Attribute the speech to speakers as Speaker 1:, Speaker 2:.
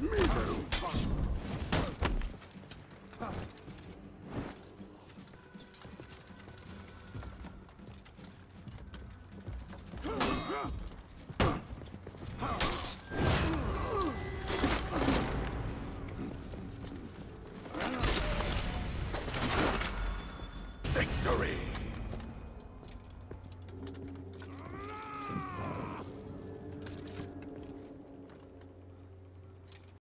Speaker 1: Miseru!